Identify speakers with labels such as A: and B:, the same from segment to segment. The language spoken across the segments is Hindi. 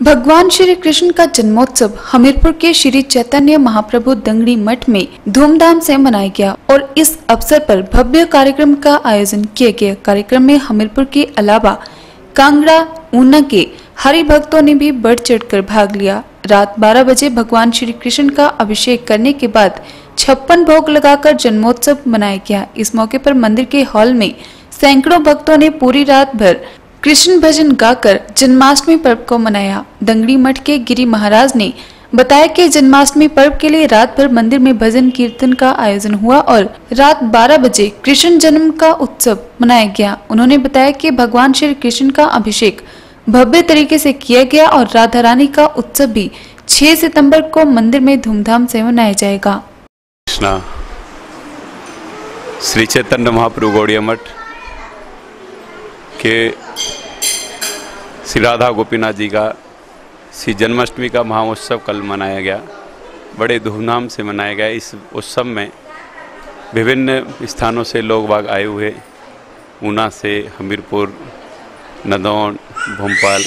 A: भगवान श्री कृष्ण का जन्मोत्सव हमीरपुर के श्री चैतन्य महाप्रभु दंगड़ी मठ में धूमधाम से मनाया गया और इस अवसर पर भव्य कार्यक्रम का आयोजन किया गया कार्यक्रम में हमीरपुर के अलावा कांगड़ा, ऊना के हरि भक्तों ने भी बढ़ चढ़कर भाग लिया। रात 12 बजे भगवान श्री कृष्ण का अभिषेक करने के बाद छप्पन भोग लगाकर जन्मोत्सव मनाया गया। इस मौके पर मंदिर के हॉल में सैकड़ों भक्तों ने पूरी रात भर कृष्ण भजन गाकर जन्माष्टमी पर्व को मनाया। दंगड़ी मठ के गिरी महाराज ने बताया कि जन्माष्टमी पर्व के लिए रात भर मंदिर में भजन कीर्तन का आयोजन हुआ और रात 12 बजे कृष्ण जन्म का उत्सव मनाया गया। उन्होंने बताया कि भगवान श्री कृष्ण का अभिषेक भव्य तरीके से किया गया और राधा रानी का उत्सव भी 6 सितंबर को मंदिर में धूमधाम से मनाया जाएगा।
B: कृष्णा, श्री चैतन्य महाप्रभु गौड़िया मठ के श्री राधा गोपीनाथ जी का, श्री जन्माष्टमी का महाउत्सव कल मनाया गया। बड़े धूमधाम से मनाया गया। इस उत्सव में विभिन्न स्थानों से लोग बाग आए हुए। ऊना से हमीरपुर, नदौन, भोपाल,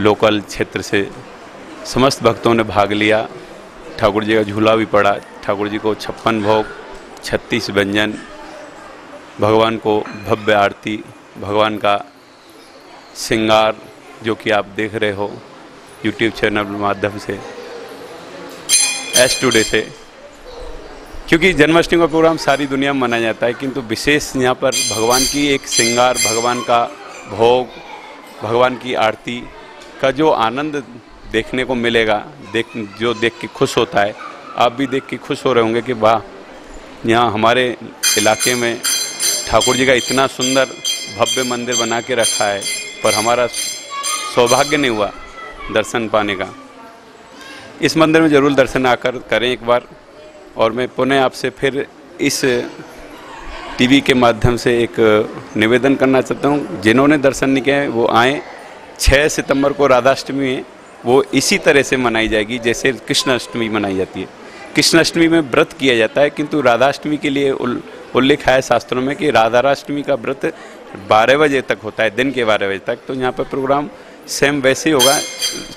B: लोकल क्षेत्र से समस्त भक्तों ने भाग लिया। ठाकुर जी का झूला भी पड़ा। ठाकुर जी को छप्पन भोग, छत्तीस व्यंजन, भगवान को भव्य आरती, भगवान का श्रृंगार जो कि आप देख रहे हो यूट्यूब चैनल माध्यम से एस टूडे से। क्योंकि जन्माष्टमी का प्रोग्राम सारी दुनिया में मनाया जाता है, किंतु विशेष यहाँ पर भगवान की एक श्रृंगार भगवान का भोग, भगवान की आरती का जो आनंद देखने को मिलेगा, देख, जो देख के खुश होता है, आप भी देख के खुश हो रहे होंगे कि वाह, यहाँ हमारे इलाके में ठाकुर जी का इतना सुंदर भव्य मंदिर बना के रखा है। पर हमारा सौभाग्य नहीं हुआ दर्शन पाने का। इस मंदिर में ज़रूर दर्शन आकर करें एक बार और मैं पुनः आपसे फिर इस टीवी के माध्यम से एक निवेदन करना चाहता हूँ। जिन्होंने दर्शन नहीं किए, वो आएँ। छः सितंबर को राधाष्टमी है, वो इसी तरह से मनाई जाएगी जैसे कृष्णाष्टमी मनाई जाती है। कृष्णाष्टमी में व्रत किया जाता है, किंतु राधाष्टमी के लिए उल्लेख है शास्त्रों में कि राधाष्टमी का व्रत बारह बजे तक होता है दिन के बारह बजे तक। तो यहाँ पर प्रोग्राम सेम वैसे ही होगा।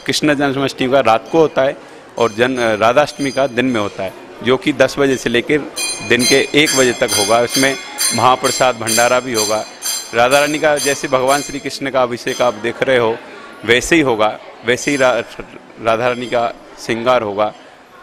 B: कृष्ण जन्माष्टमी का रात को होता है और जन राधाष्टमी का दिन में होता है जो कि 10 बजे से लेकर दिन के एक बजे तक होगा। उसमें महाप्रसाद भंडारा भी होगा। राधा रानी का जैसे भगवान श्री कृष्ण का अभिषेक आप देख रहे हो वैसे ही होगा। वैसे ही रा, राधा रानी का श्रृंगार होगा।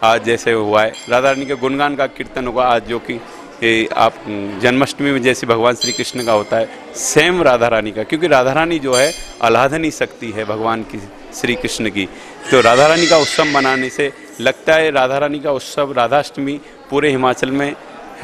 B: आज जैसे हुआ है। राधा रानी के गुणगान का कीर्तन होगा। आज जो कि आप जन्माष्टमी में जैसे भगवान श्री कृष्ण का होता है, सेम राधा रानी का, क्योंकि राधा रानी जो है आलाधनी शक्ति है भगवान की श्री कृष्ण की। तो राधा रानी का उत्सव मनाने से लगता है राधा रानी का उत्सव राधाष्टमी पूरे हिमाचल में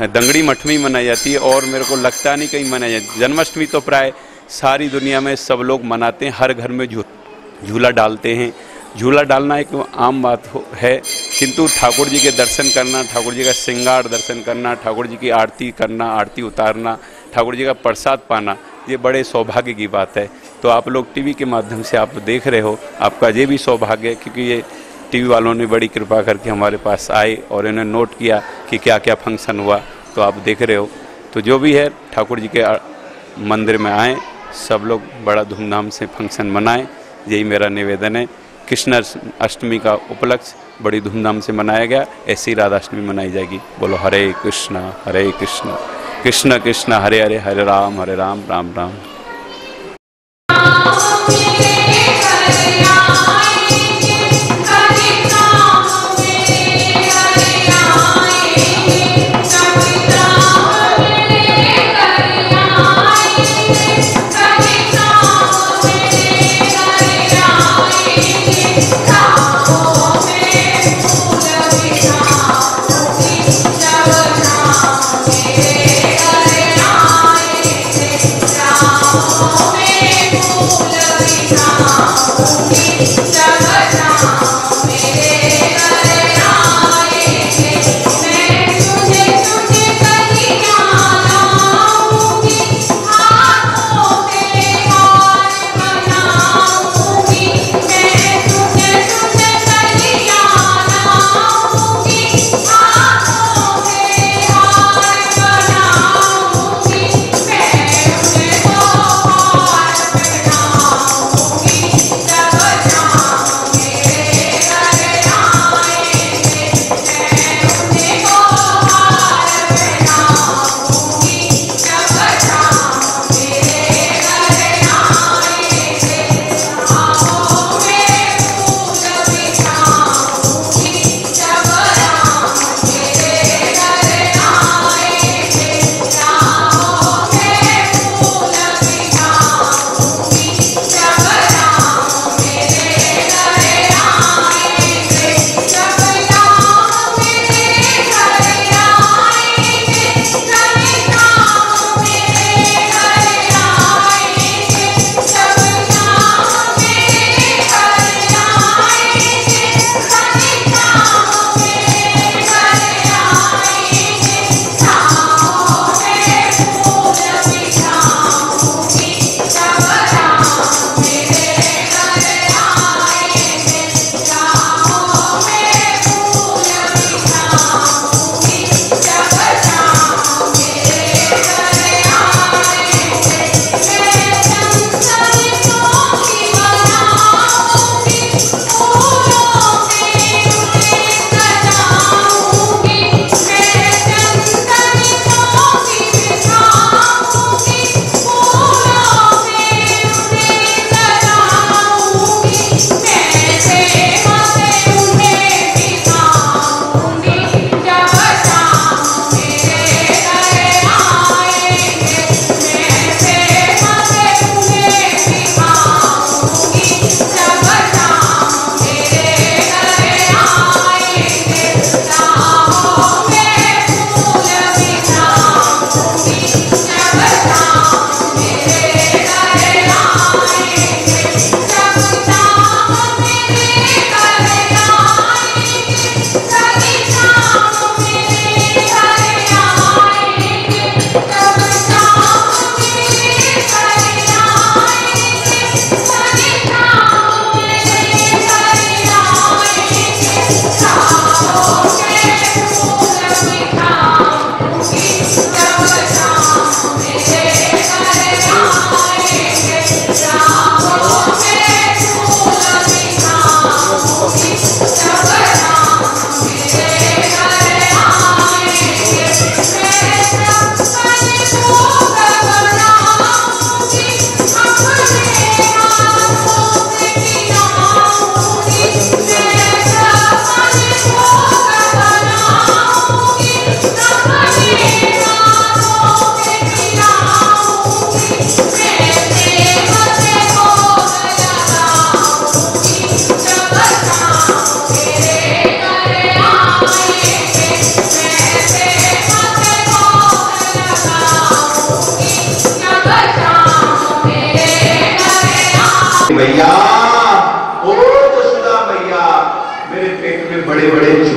B: दंगड़ी मठ में मनाई जाती है और मेरे को लगता नहीं कहीं मनाई जाती। जन्माष्टमी तो प्राय सारी दुनिया में सब लोग मनाते हैं, हर घर में झूला डालते हैं झूला डालना एक आम बात हो, है, किंतु ठाकुर जी के दर्शन करना, ठाकुर जी का श्रृंगार दर्शन करना, ठाकुर जी की आरती करना, आरती उतारना, ठाकुर जी का प्रसाद पाना, ये बड़े सौभाग्य की बात है। तो आप लोग टीवी के माध्यम से आप देख रहे हो, आपका ये भी सौभाग्य है, क्योंकि ये टीवी वालों ने बड़ी कृपा करके हमारे पास आए और इन्हें नोट किया कि क्या क्या फ़ंक्शन हुआ तो आप देख रहे हो। तो जो भी है, ठाकुर जी के मंदिर में आएँ, सब लोग बड़ा धूमधाम से फ़ंक्शन मनाएँ, यही मेरा निवेदन है। कृष्ण अष्टमी का उपलक्ष्य बड़ी धूमधाम से मनाया गया। ऐसी राधाष्टमी मनाई जाएगी। बोलो हरे कृष्ण हरे कृष्ण। कृष्ण कृष्ण, हरे हरे हरे राम हरे राम राम राम।
C: Ram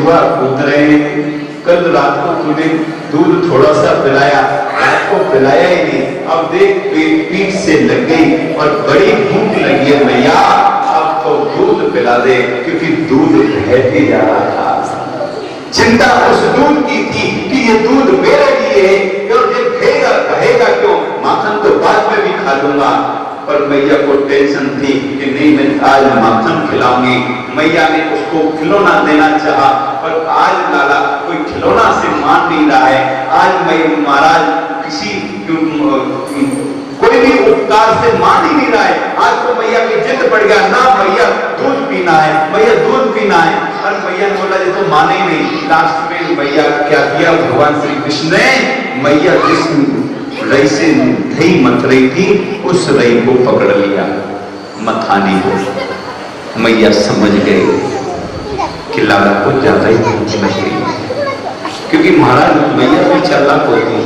B: बड़े चूहा कूद रहे हैं कल रात को तूने दूध थोड़ा सा पिलाया, रात को पिलाया ही नहीं। अब देख, पेट पीठ से लग गई और बड़ी भूख लगी है मैया। अब तो दूध पिला दे, क्योंकि दूध बहते जा रहा था। चिंता उस दूध की थी कि ये दूध मेरे लिए और ये बहेगा बहेगा क्यों? माखन तो बाद में भी खा लूँगा। पर मैया को टेंशन थी कि नहीं, मैं आज माखन खिलाऊँगी। मैया ने उसको खिलौना देना चाहा पर आज लाला कोई खिलौना से मान नहीं रहा है। आज मैं महाराज किसी कोई भी उपकार से मान ही नहीं रहा है। आज तो मैया की जिद पड़ गया। ना मैया दूध पीना है, मैया दूध पीना है। और मैया ने बोला, ये तो माने ही नहीं। लास्ट में मैया क्या किया? भगवान श्री कृष्ण ने मैया जिस रई से दही मत रही थी, उस रई को पकड़ लिया। मथाने को मैया समझ गए कि लाला को ज़्यादा ही लग गई क्योंकि महाराज मैया भी चालाक होती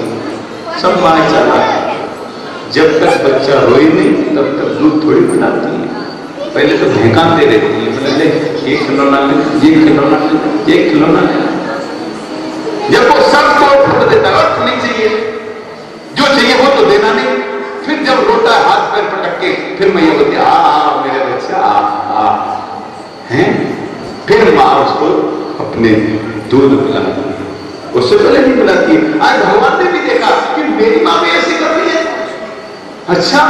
B: सब माँ चालाक जब तक बच्चा रोए नहीं, तब तक दूध थोड़ी पिलाती है। पहले तो भैंकाते रहती है। पहले ये खिलौना ले, ये खिलौना ले, ये खिलौना ले। जब वो सबको फूट देता अर्थ नहीं चाहिए? जो चाहिए वो तो देना नहीं। फिर जब रोता है, हाथ पैर पटक के, फिर मैं ये बोलती आ, मेरे बच्चा आ हैं फिर माँ उसको अपने दूध पिलाती है। उससे पहले नहीं पिलाती है। आज भगवान ने भी देखा कि मेरी माँ भी ऐसी कर रही है। अच्छा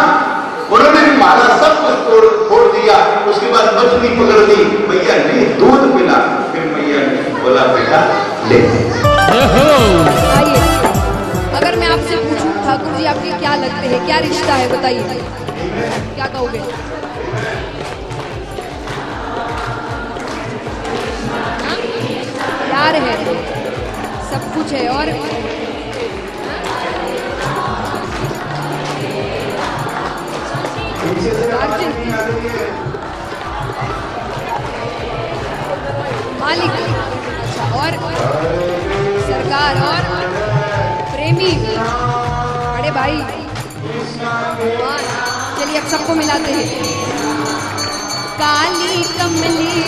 B: उन्होंने भी मारा सब कुछ तोड़ फोड़ दिया। उसके बाद मछली पकड़ दी मैया ने दूध पिला। फिर मैया ने बोला बेटा ले।
D: अगर मैं आपसे पूछूँ ठाकुर जी आपके क्या लगते हैं? क्या रिश्ता है? बताइए। क्या कहोगे? प्यार है। सब कुछ है और मालिक अच्छा और सरकार, और प्रेमी, बड़े भाई, चलिए अब सबको मिलाते हैं। काली कमली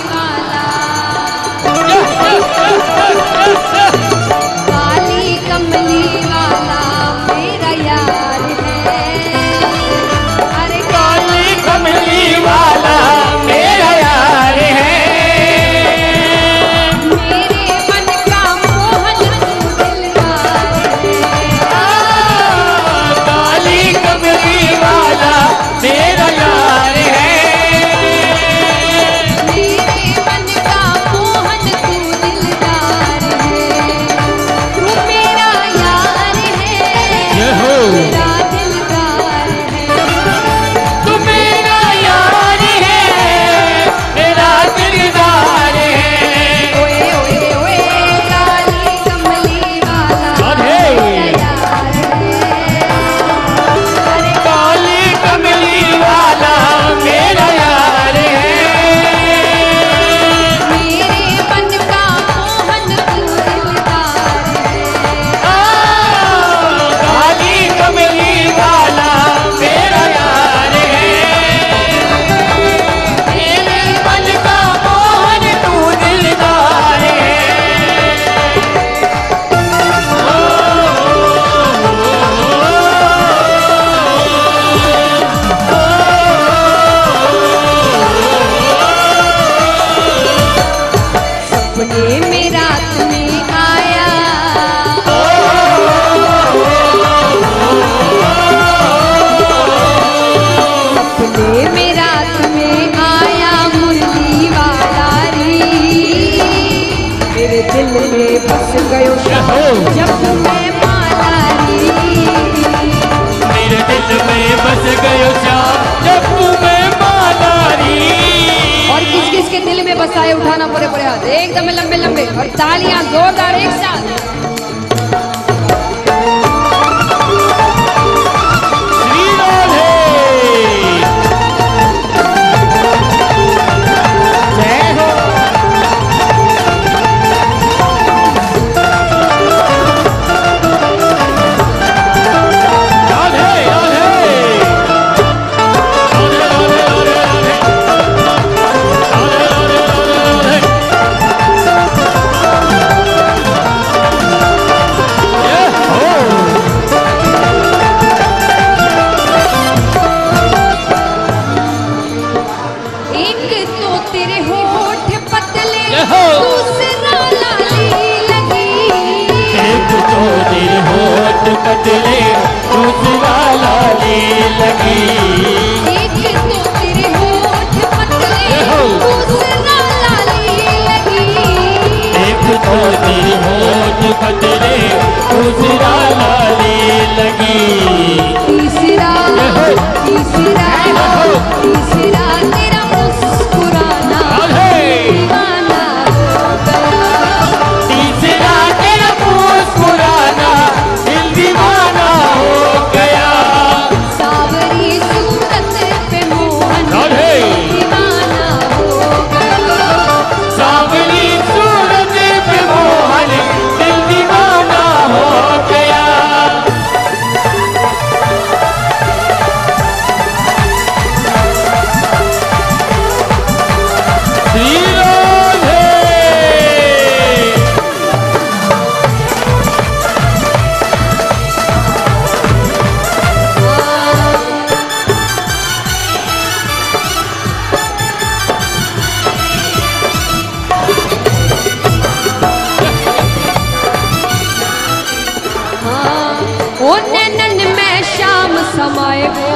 D: ओ नैनन में शाम समाए हो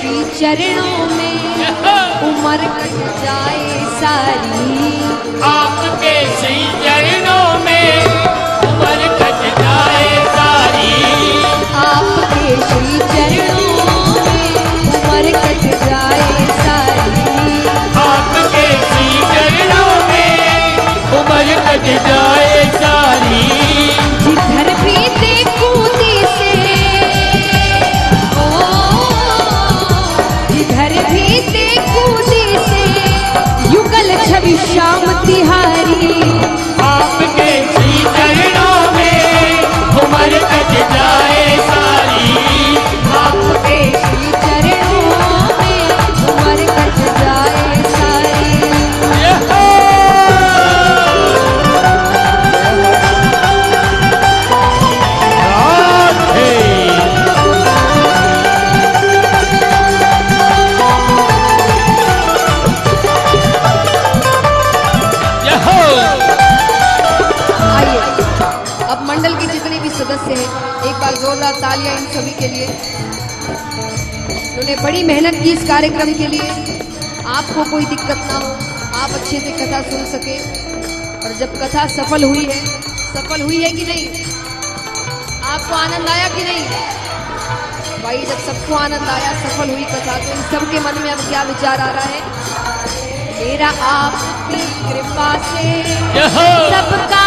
E: श्री
D: चरणों में उम्र कट जाए सारी।
E: आपके श्री चरणों में उम्र कट जाए सारी।
D: आपके श्री चरणों में उम्र कट जाए सारी। चरणों में उम्र कट जाए कार्यक्रम के लिए आपको कोई दिक्कत ना हो आप अच्छे से कथा सुन सके। और जब कथा सफल हुई है सफल हुई है कि नहीं? आपको आनंद आया कि नहीं? भाई जब सबको आनंद आया सफल हुई कथा तो इन सबके मन में अब क्या विचार आ रहा है? मेरा आपकी कृपा से
E: सबका